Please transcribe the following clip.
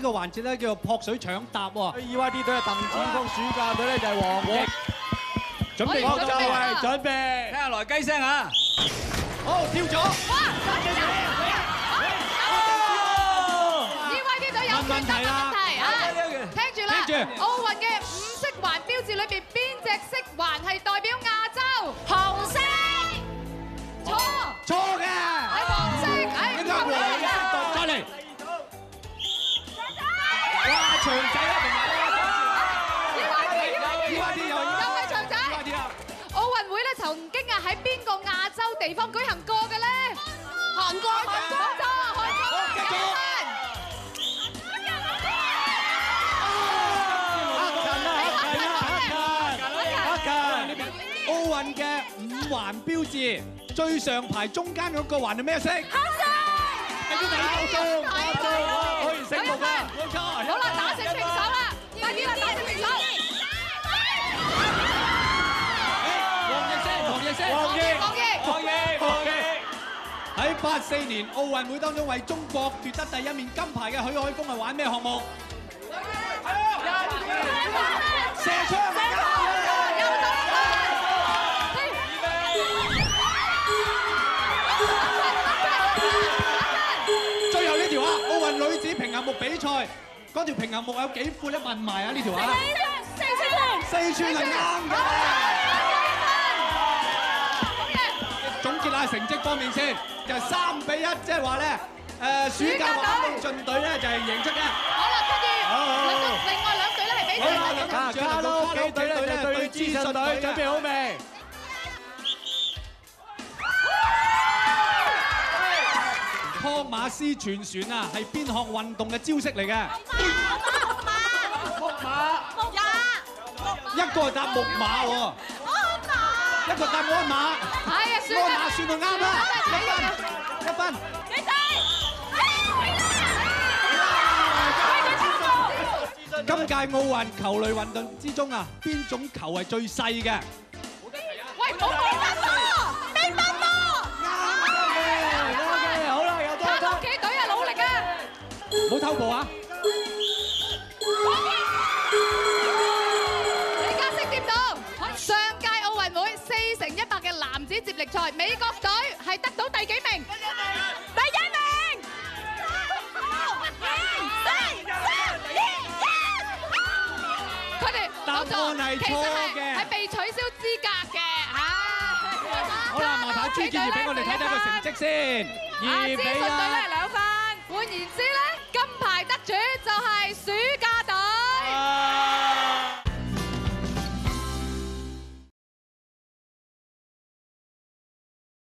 呢個環節咧叫做撲水搶答喎。EYD 隊係鄧子峰，暑假隊咧就係黃奕。準備好就係準備。聽下來雞聲啊！好跳咗。哇！E Y D 隊有決答嘅問題啊！聽住啦，奧運嘅五色環標誌裏邊邊只色環係喺邊個亞洲地方舉行過嘅咧？韓國。韓國，韓國。好繼續有人奧運嘅五環標誌，最上排中間嗰個環係咩色？黑色。你啲睇到打八四年奧運會當中為中國奪得第一面金牌嘅許海峰係玩咩項目？射槍。最後呢條啊，奧運女子平衡木比賽，嗰條平衡木有幾闊咧？問埋啊呢條啊，四寸係啱嘅。總結下成績方面先，就係三比一，即係話咧，誒暑假玩到盡隊咧就係贏出嘅。好啦，跟住另外兩隊咧係比賽嘅。啊，卡拉 OK 隊咧就對資訊隊，準備好未？湯馬斯傳船啊，係邊項運動嘅招式嚟嘅？一個係搭木馬喎，一個搭鞍馬，算啦，鞍馬算到啱啦，一分，一分。今屆奧運球類運動之中啊，邊種球係最細嘅？喂，冇講得多，乒乓波。好啦，有多多。OK 隊啊，努力啊！唔好偷步啊！美國隊係得到第幾名？第一名。佢哋答案係其實錯係嘅係被取消資格嘅。吓，好啦，麻煩朱建業俾我哋睇睇個成績先，啊，二比資訊隊咧一。